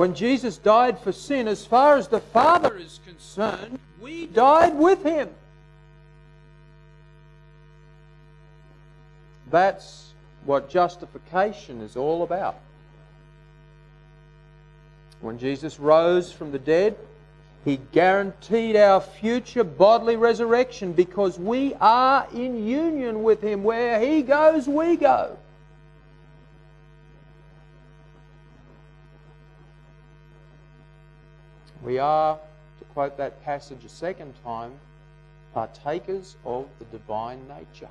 When Jesus died for sin, as far as the Father is concerned, we died with him. That's what justification is all about. When Jesus rose from the dead, he guaranteed our future bodily resurrection because we are in union with him. Where he goes, we go. We are, to quote that passage a second time, partakers of the divine nature.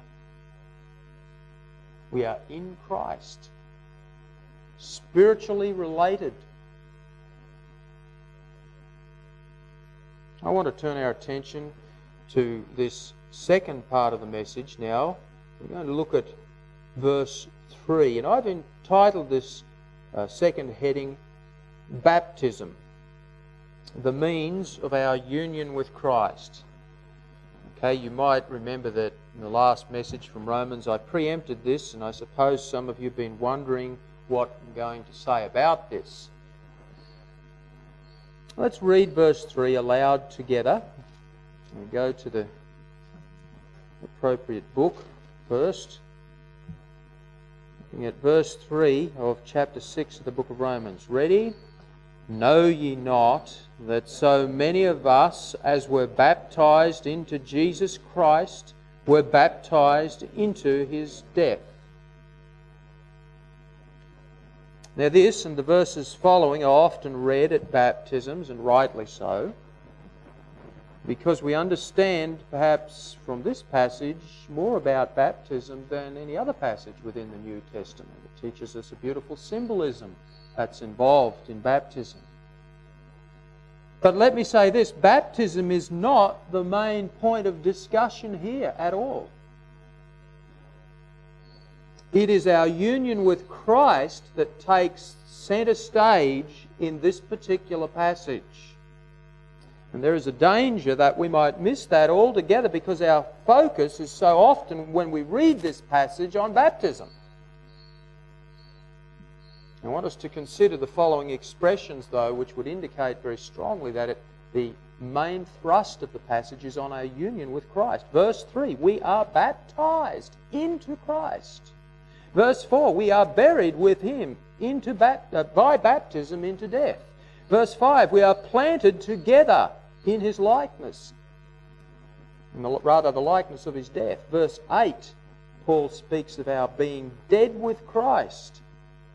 We are in Christ, spiritually related. I want to turn our attention to this second part of the message now. We're going to look at verse 3, and I've entitled this uh, second heading Baptism the means of our union with Christ. Okay, you might remember that in the last message from Romans I preempted this, and I suppose some of you have been wondering what I'm going to say about this. Let's read verse 3 aloud together. We go to the appropriate book first. Looking at verse 3 of chapter 6 of the book of Romans. Ready? Know ye not that so many of us as were baptized into Jesus Christ were baptized into his death? Now, this and the verses following are often read at baptisms, and rightly so, because we understand perhaps from this passage more about baptism than any other passage within the New Testament. It teaches us a beautiful symbolism that's involved in baptism. But let me say this baptism is not the main point of discussion here at all. It is our union with Christ that takes center stage in this particular passage. And there is a danger that we might miss that altogether because our focus is so often, when we read this passage, on baptism. I want us to consider the following expressions, though, which would indicate very strongly that it, the main thrust of the passage is on our union with Christ. Verse 3 we are baptized into Christ. Verse 4 we are buried with him into uh, by baptism into death. Verse 5 we are planted together in his likeness, the, rather, the likeness of his death. Verse 8 Paul speaks of our being dead with Christ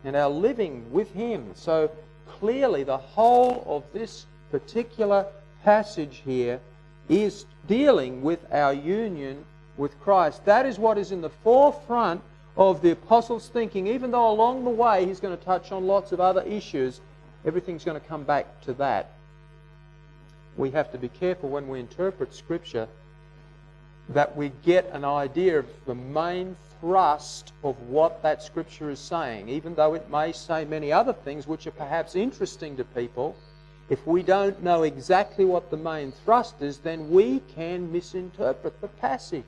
and our living with Him. So clearly, the whole of this particular passage here is dealing with our union with Christ. That is what is in the forefront of the apostles' thinking, even though along the way he's going to touch on lots of other issues, everything's going to come back to that. We have to be careful when we interpret Scripture that we get an idea of the main thrust of what that scripture is saying, even though it may say many other things which are perhaps interesting to people. If we don't know exactly what the main thrust is, then we can misinterpret the passage.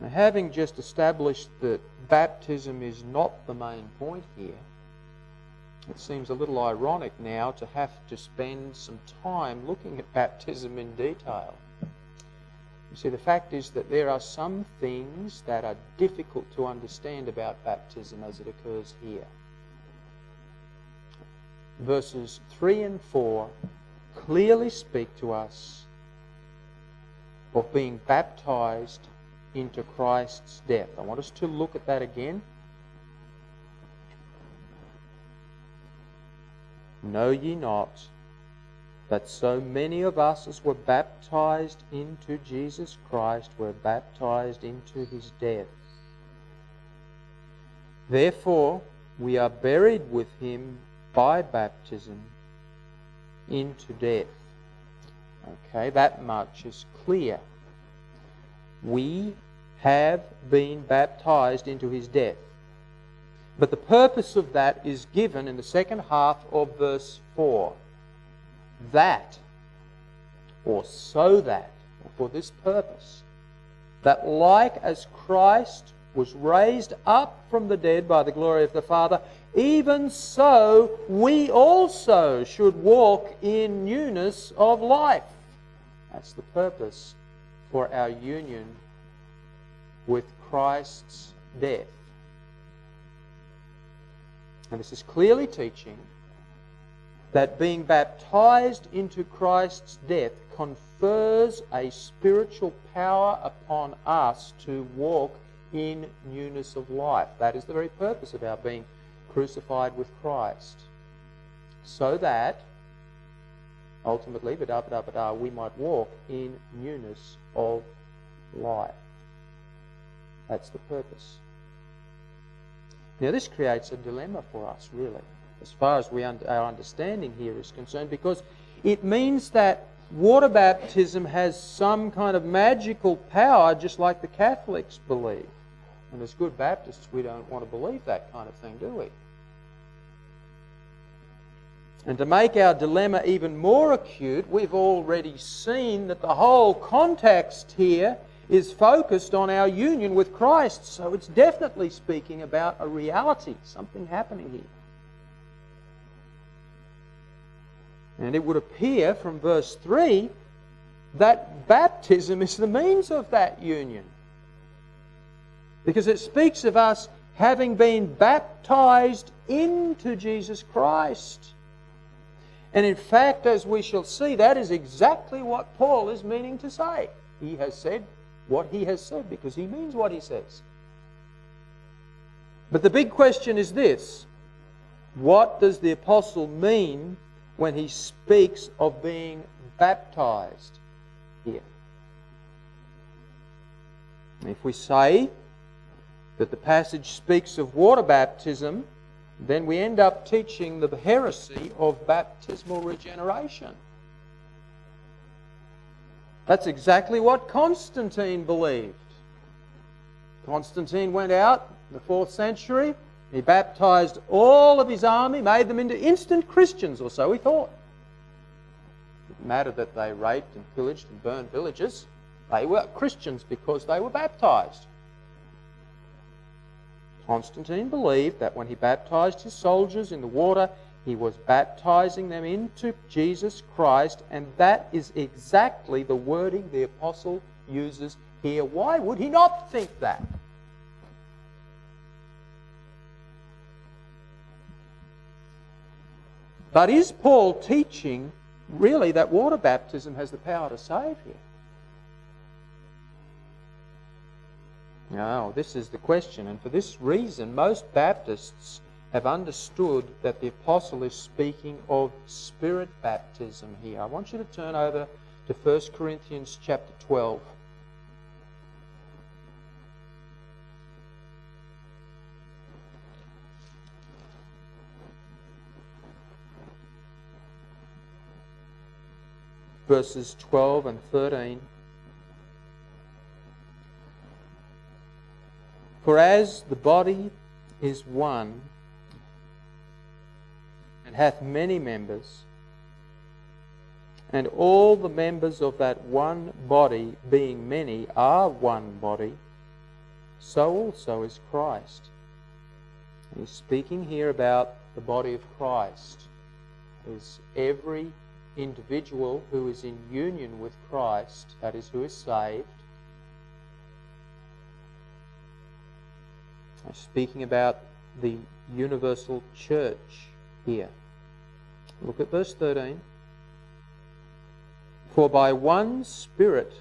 Now, having just established that baptism is not the main point here, it seems a little ironic now to have to spend some time looking at baptism in detail. You see, the fact is that there are some things that are difficult to understand about baptism as it occurs here. Verses 3 and 4 clearly speak to us of being baptized into Christ's death. I want us to look at that again. Know ye not that so many of us as were baptized into Jesus Christ were baptized into his death. Therefore, we are buried with him by baptism into death. Okay, that much is clear. We have been baptized into his death. But the purpose of that is given in the second half of verse 4 that, or so that, or for this purpose, that like as Christ was raised up from the dead by the glory of the Father, even so we also should walk in newness of life. That's the purpose for our union with Christ's death. And this is clearly teaching that being baptized into Christ's death confers a spiritual power upon us to walk in newness of life. That is the very purpose of our being crucified with Christ. So that ultimately, we might walk in newness of life. That's the purpose. Now, this creates a dilemma for us, really, as far as we our understanding here is concerned, because it means that water baptism has some kind of magical power, just like the Catholics believe. And as good Baptists, we don't want to believe that kind of thing, do we? And to make our dilemma even more acute, we've already seen that the whole context here is focused on our union with Christ. So it's definitely speaking about a reality, something happening here. And it would appear from verse 3 that baptism is the means of that union. Because it speaks of us having been baptized into Jesus Christ. And in fact, as we shall see, that is exactly what Paul is meaning to say. He has said what he has said because he means what he says. But the big question is this what does the apostle mean when he speaks of being baptized here? If we say that the passage speaks of water baptism, then we end up teaching the heresy of baptismal regeneration. That's exactly what Constantine believed. Constantine went out in the fourth century, he baptized all of his army, made them into instant Christians, or so he thought. It didn't matter that they raped and pillaged and burned villages, they were Christians because they were baptized. Constantine believed that when he baptized his soldiers in the water, he was baptizing them into Jesus Christ, and that is exactly the wording the apostle uses here. Why would he not think that? But is Paul teaching really that water baptism has the power to save here? No, this is the question. And for this reason, most Baptists have understood that the apostle is speaking of spirit baptism here. I want you to turn over to 1 Corinthians chapter 12. Verses 12 and 13. For as the body is one and hath many members, and all the members of that one body, being many, are one body, so also is Christ. he's speaking here about the body of Christ. Is every individual who is in union with Christ, that is, who is saved, speaking about the universal church here. Look at verse 13. For by one Spirit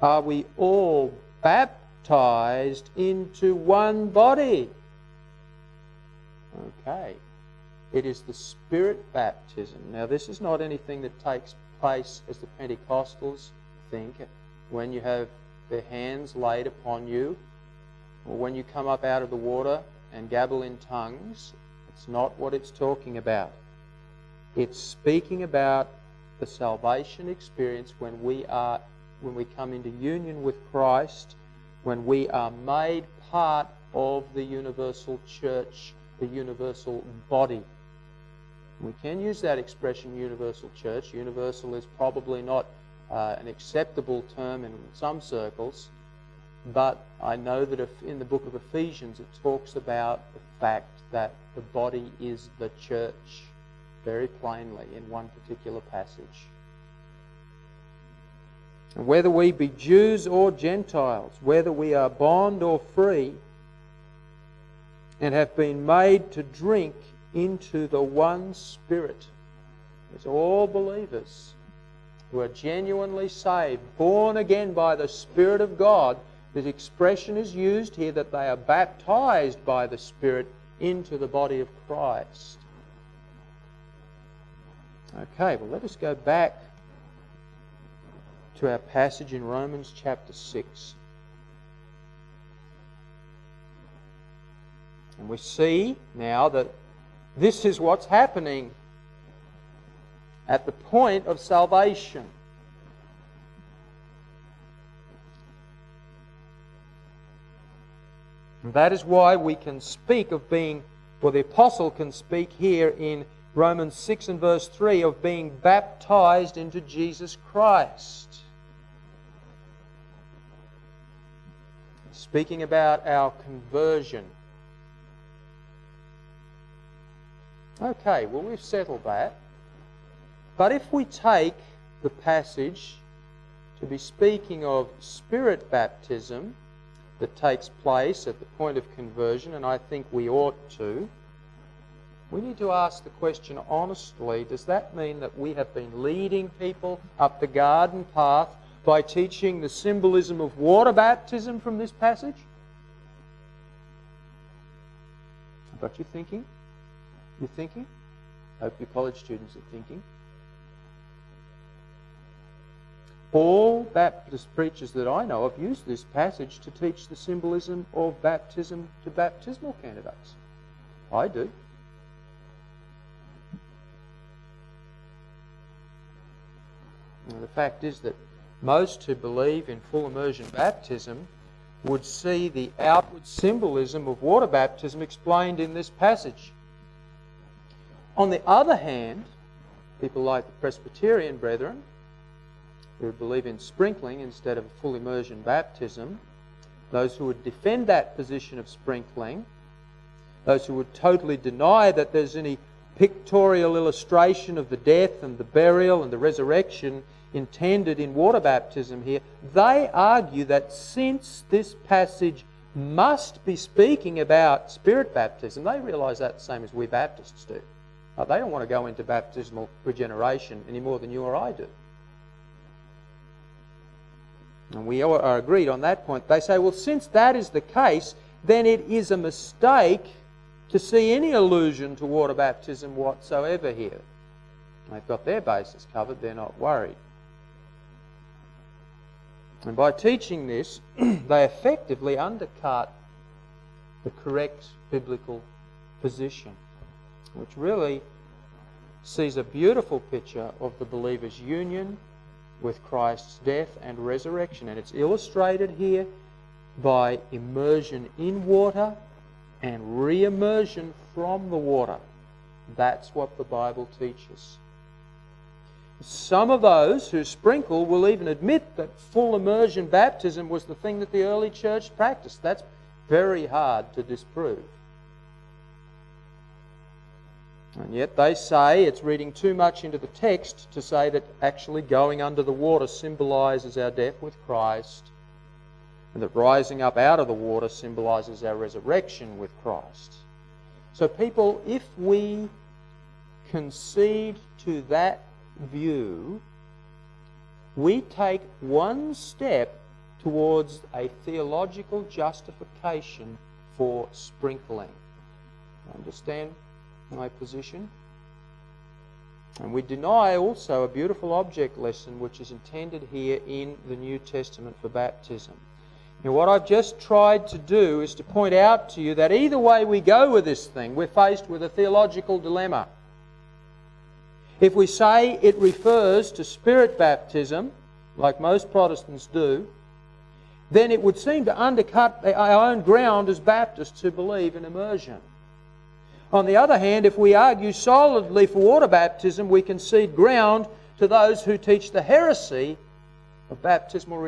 are we all baptized into one body. Okay. It is the Spirit baptism. Now, this is not anything that takes place as the Pentecostals think when you have their hands laid upon you or when you come up out of the water and gabble in tongues. It's not what it's talking about. It's speaking about the salvation experience when we are when we come into union with Christ, when we are made part of the universal church, the universal body. We can use that expression universal church. Universal is probably not uh, an acceptable term in some circles. But I know that if in the book of Ephesians it talks about the fact that the body is the church very plainly in one particular passage. And whether we be Jews or Gentiles, whether we are bond or free, and have been made to drink into the one Spirit. It's all believers who are genuinely saved, born again by the Spirit of God. This expression is used here that they are baptized by the Spirit into the body of Christ. Okay, well, let us go back to our passage in Romans chapter 6. And we see now that this is what's happening at the point of salvation. And that is why we can speak of being, or the apostle can speak here in Romans 6 and verse 3 of being baptized into Jesus Christ. Speaking about our conversion. Okay, well, we've settled that. But if we take the passage to be speaking of spirit baptism that takes place at the point of conversion, and I think we ought to, we need to ask the question honestly does that mean that we have been leading people up the garden path by teaching the symbolism of water baptism from this passage? Got you thinking? You thinking? I hope your college students are thinking. All Baptist preachers that I know have used this passage to teach the symbolism of baptism to baptismal candidates. I do. The fact is that most who believe in full immersion baptism would see the outward symbolism of water baptism explained in this passage. On the other hand, people like the Presbyterian brethren, who believe in sprinkling instead of full immersion baptism, those who would defend that position of sprinkling, those who would totally deny that there's any pictorial illustration of the death and the burial and the resurrection intended in water baptism here, they argue that since this passage must be speaking about spirit baptism, they realize that the same as we Baptists do. Uh, they don't want to go into baptismal regeneration any more than you or I do. And we are agreed on that point. They say, well, since that is the case, then it is a mistake to see any allusion to water baptism whatsoever here. They've got their bases covered, they're not worried. And by teaching this, they effectively undercut the correct biblical position which really sees a beautiful picture of the believer's union with Christ's death and resurrection. And it's illustrated here by immersion in water and re immersion from the water. That's what the Bible teaches. Some of those who sprinkle will even admit that full immersion baptism was the thing that the early church practiced. That's very hard to disprove. And yet they say it's reading too much into the text to say that actually going under the water symbolizes our death with Christ, and that rising up out of the water symbolizes our resurrection with Christ. So, people, if we concede to that view, we take one step towards a theological justification for sprinkling. Understand? my position. And we deny also a beautiful object lesson which is intended here in the New Testament for baptism. Now, what I've just tried to do is to point out to you that either way we go with this thing, we're faced with a theological dilemma. If we say it refers to spirit baptism, like most Protestants do, then it would seem to undercut our own ground as Baptists who believe in immersion. On the other hand, if we argue solidly for water baptism, we concede ground to those who teach the heresy of baptismal